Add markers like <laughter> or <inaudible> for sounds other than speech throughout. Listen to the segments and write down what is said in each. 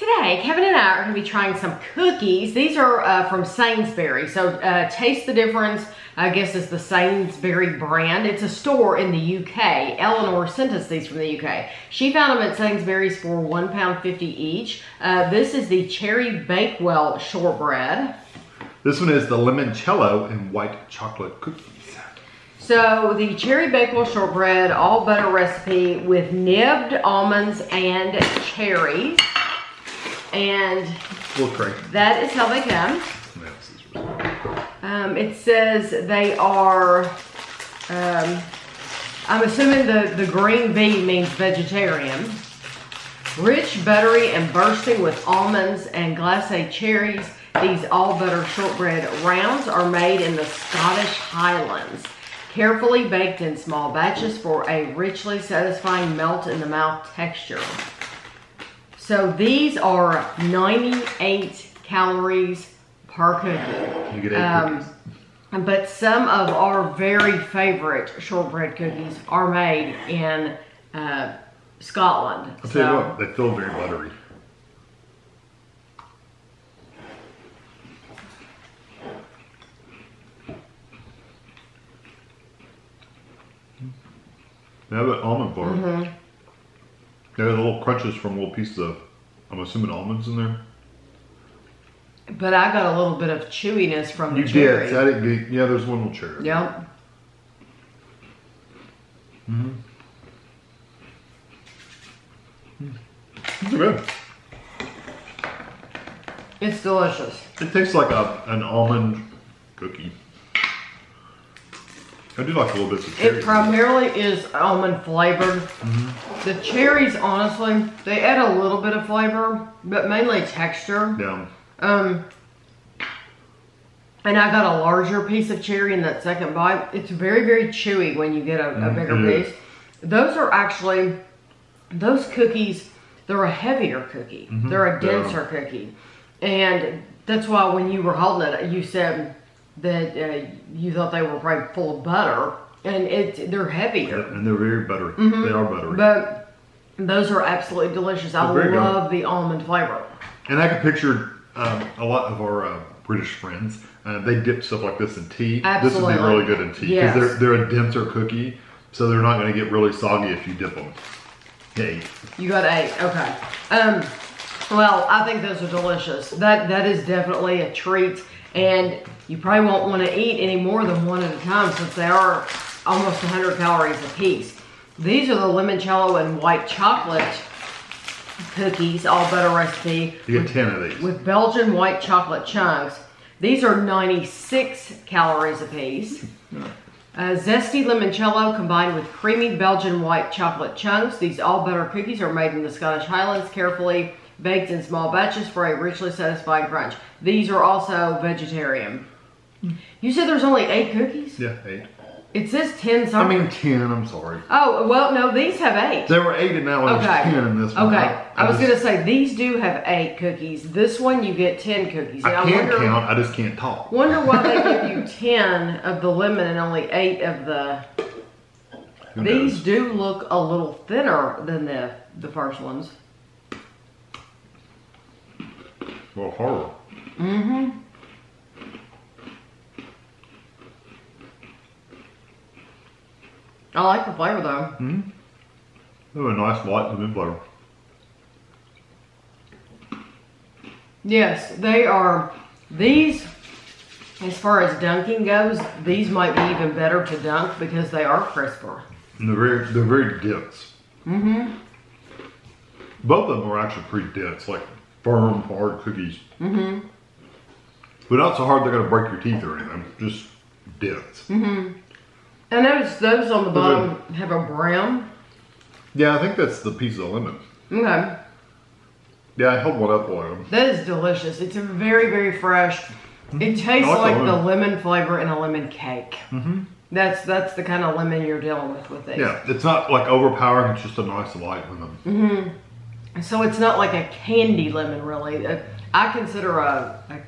Today, Kevin and I are going to be trying some cookies. These are uh, from Sainsbury. So uh, taste the difference. I guess it's the Sainsbury brand. It's a store in the UK. Eleanor sent us these from the UK. She found them at Sainsbury's for £1.50 each. Uh, this is the Cherry Bakewell shortbread. This one is the limoncello and white chocolate cookies. So the Cherry Bakewell shortbread all butter recipe with nibbed almonds and cherries. And crazy. that is how they come. Um, it says they are, um, I'm assuming the, the green V means vegetarian. Rich, buttery, and bursting with almonds and glacé cherries, these all butter shortbread rounds are made in the Scottish Highlands. Carefully baked in small batches for a richly satisfying melt in the mouth texture. So these are 98 calories per cookie. You get eight Um, cookies. But some of our very favorite shortbread cookies are made in uh, Scotland. I'll tell you what, they feel very buttery. They have that almond bar. Mm-hmm. They have the little crunches from little pieces of, I'm assuming almonds in there. But I got a little bit of chewiness from the You cherry. did. I didn't get, yeah, there's one little cherry. Yep. Mhm. It's good. It's delicious. It tastes like a, an almond cookie. I do like a little bit of cherry. It primarily is almond flavored. Mm-hmm. The cherries, honestly, they add a little bit of flavor, but mainly texture. yeah. Um, and I got a larger piece of cherry in that second bite. It's very, very chewy when you get a, a Mm, bigger piece. Those are actually, those cookies, they're a heavier cookie. They're a they are. denser cookie. And that's why when you were holding it, you said that uh, you thought they were probably full of butter. And it, they're heavier. And they're very buttery. They are buttery. Mm-hmm. But those are absolutely delicious. I They're good. love the almond flavor. And I can picture um, a lot of our uh, British friends. Uh, they dip stuff like this in tea. Absolutely. This would be really good in tea Yes. because they're they're a denser cookie, so they're not going to get really soggy if you dip them. Hey, You got eight. Okay. Um, well, I think those are delicious. That that is definitely a treat, and you probably won't want to eat any more than one at a time since they are almost 100 calories a piece. These are the limoncello and white chocolate cookies, all butter recipe you get ten of these. with Belgian white chocolate chunks. These are 96 calories apiece. Uh, zesty limoncello combined with creamy Belgian white chocolate chunks. These all butter cookies are made in the Scottish Highlands, carefully baked in small batches for a richly satisfying crunch. These are also vegetarian. You said there's only eight cookies? Yeah, eight. It says 10 I mean ten. I'm sorry. oh, well, no, these have eight. There were eight, and now there's Okay. ten in this one. Okay, I was gonna say these do have eight cookies. This one you get ten cookies. I And can wonder, count. I just can't talk. Wonder why they give <laughs> you ten of the lemon and only eight of the. Who These knows? do look a little thinner than the the first ones. Well, horror. Mm-hmm. I like the flavor though. Mhm. They have a nice white lemon flavor. Yes, they are. These, as far as dunking goes, these might be even better to dunk because they are crisper. And they're very, they're very dense. Mm-hmm. Both of them are actually pretty dense, like firm, hard cookies. Mm-hmm. But not so hard they're gonna break your teeth or anything. Just dense. Mm-hmm. I noticed those on the bottom have a brown. Yeah, I think that's the piece of lemon. Okay. Yeah, I held one up for him. That is delicious. It's a very, very fresh. It tastes like like, the the lemon. lemon flavor in a lemon cake. Mm-hmm. That's that's the kind of lemon you're dealing with with these. Yeah, it's not like overpowering. It's just a nice light lemon. Mm-hmm. So it's not like a candy lemon, really. I consider a, a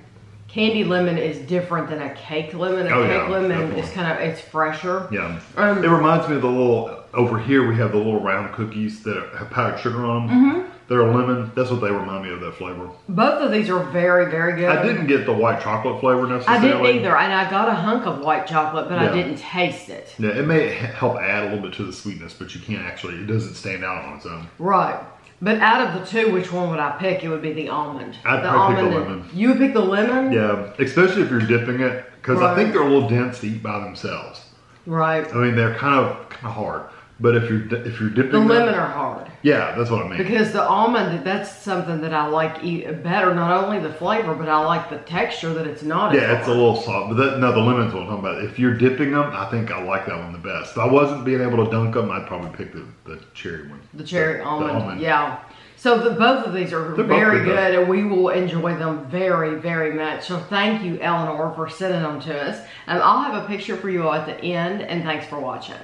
candy lemon is different than a cake lemon. A Oh, cake yeah, lemon is kind of it's fresher. Yeah, Um, it reminds me of the little over here. We have the little round cookies that have powdered sugar on them. Mm-hmm. They're a lemon. That's what they remind me of. That flavor. Both of these are very, very good. I didn't get the white chocolate flavor necessarily. I didn't either, and I got a hunk of white chocolate, but Yeah. I didn't taste it. Yeah, it may help add a little bit to the sweetness, but you can't actually. It doesn't stand out on its own. Right. But out of the two, which one would I pick? It would be the almond. I'd the probably pick the lemon. You would pick the lemon? Yeah, especially if you're dipping it, because I think they're a little dense to eat by themselves. Right. I mean, they're kind of kind of hard. But if you're if you're dipping The lemon are hard. yeah, that's what I mean. Because the almond, that's something that I like eat better. Not only the flavor, but I like the texture that it's not. as Yeah, it's a little soft, but that, no, the lemon's what I'm talking about. If you're dipping them, I think I like that one the best. If I wasn't being able to dunk them, I'd probably pick the, the cherry one. The cherry The- the almond. Yeah. So the, both of these are They're very good, good, and we will enjoy them very, very much. So thank you, Eleanor, for sending them to us. And I'll have a picture for you all at the end. And thanks for watching.